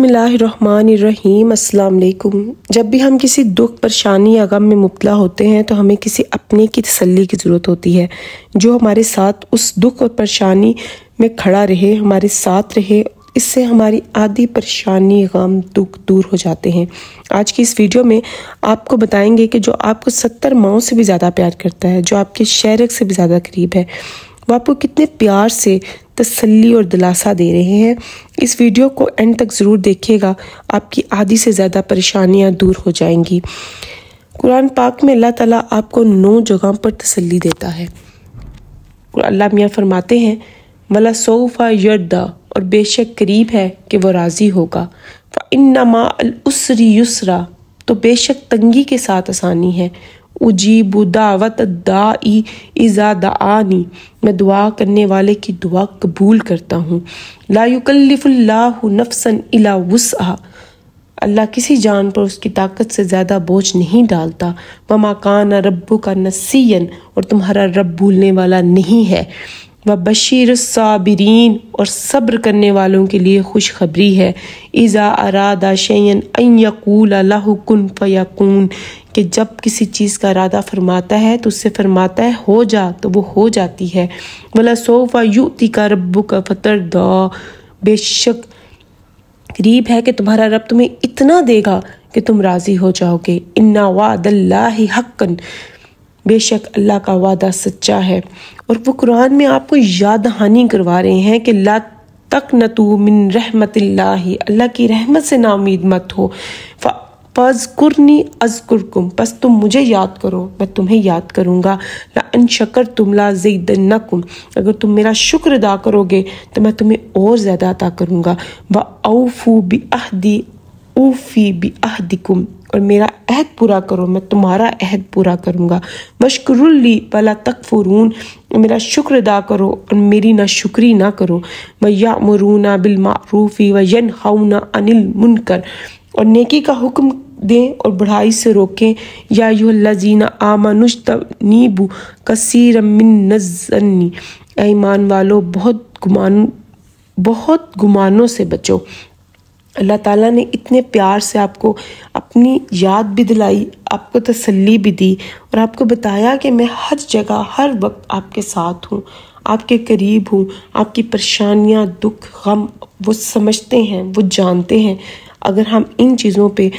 अस्सलाम वालेकुम जब भी हम किसी दुख, परेशानी या गम में मुबला होते हैं तो हमें किसी अपने की तसल्ली की ज़रूरत होती है। जो हमारे साथ उस दुख और परेशानी में खड़ा रहे, हमारे साथ रहे, इससे हमारी आधी परेशानी, गम, दुख दूर हो जाते हैं। आज की इस वीडियो में आपको बताएँगे कि जो आपको सत्तर माओ से भी ज़्यादा प्यार करता है, जो आपके शहरक से भी ज़्यादा करीब है वो आपको कितने प्यार से तसल्ली और दिलासा दे रहे हैं। इस वीडियो को एंड तक ज़रूर देखिएगा। आपकी आधी से ज़्यादा परेशानियाँ दूर हो जाएँगी। कुरान पाक में अल्लाह ताला आपको नौ जगह पर तसल्ली देता है। अल्लाह मियाँ फरमाते हैं, वला सोफ़ा यर्दा और बेशक करीब है कि वह राज़ी होगा। इन नमा उसरी युसरा तो बेशक तंगी के साथ आसानी है। उजीबु दावत दाई इज़ा दानी मैं दुआ करने वाले की दुआ कबूल करता हूँ। लायुकल्लिफुल्लाहु नफसन इला वुसहा अल्लाह किसी जान पर उसकी ताकत से ज़्यादा बोझ नहीं डालता। वमा काना रब्बू का नसीयन, और तुम्हारा रब भूलने वाला नहीं है। व बशीर साबरीन, और सब्र करने वालों के लिए खुशखबरी है। इज़ा अरादा शयन यकूल कुन फ़यकून। कि जब किसी चीज़ का इरादा फरमाता है तो उससे फरमाता है, हो जा तो वो हो जाती है। वला सोफ़ा युति का रब्बू का फतर दा बेशक करीब है कि तुम्हारा रब तुम्हें इतना देगा कि तुम राज़ी हो जाओगे। इन्ना वादल्ला हक्कन। बेशक अल्लाह का वादा सच्चा है। और वो कुरान में आपको याद हानि करवा रहे हैं कि ला तक न तू मिन रहमत अल्लाह की रहमत से ना उम्मीद मत हो। फजकुरनी अजकुरकुम, बस तुम मुझे याद करो, मैं तुम्हें याद करूँगा। ला अन शकर तुम ला नकुम अगर तुम मेरा शुक्र अदा करोगे तो मैं तुम्हें और ज़्यादा अदा करूँगा। व औफू बी अहदी ऊफ़ी बी अहदिकुम और मेरा अहद पूरा करो, मैं तुम्हारा अहद पूरा करूँगा। मशकरुल्ली भला तकफुरून, मेरा शुक्र अदा करो, और मेरी ना शुक्री ना करो। व या मरूना बिलमारूफ़ी व यन हाउना अनिल मुनकर, और नेकी का हुक्म दें और बढ़ाई से रोकें। या युल्लाजीना आमानुश्तनीबू कसीर मिन नजनी ईमान वालों, बहुत गुमान, बहुत गुमानों से बचो। अल्लाह ताला ने इतने प्यार से आपको अपनी याद भी दिलाई, आपको तसल्ली भी दी और आपको बताया कि मैं हर जगह, हर वक्त आपके साथ हूँ, आपके करीब हूँ, आपकी परेशानियाँ, दुख, गम, वो समझते हैं, वो जानते हैं। अगर हम इन चीज़ों पे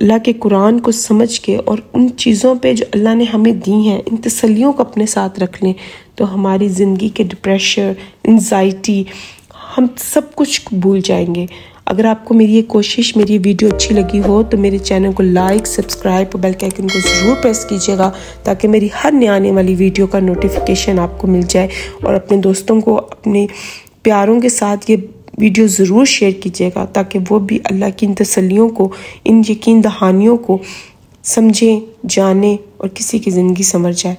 अल्लाह के कुरान को समझ के और उन चीज़ों पे जो अल्लाह ने हमें दी हैं, इन तसलियों को अपने साथ रख लें तो हमारी ज़िंदगी के डिप्रेशर एनजाइटी हम सब कुछ भूल जाएँगे। अगर आपको मेरी ये कोशिश, मेरी वीडियो अच्छी लगी हो तो मेरे चैनल को लाइक सब्सक्राइब और बेल के आइकन को ज़रूर प्रेस कीजिएगा, ताकि मेरी हर नए आने वाली वीडियो का नोटिफिकेशन आपको मिल जाए और अपने दोस्तों को, अपने प्यारों के साथ ये वीडियो ज़रूर शेयर कीजिएगा ताकि वो भी अल्लाह की इन तसलियों को, इन यकीन दहानियों को समझें, जाने और किसी की ज़िंदगी समझ जाए।